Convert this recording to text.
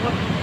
What?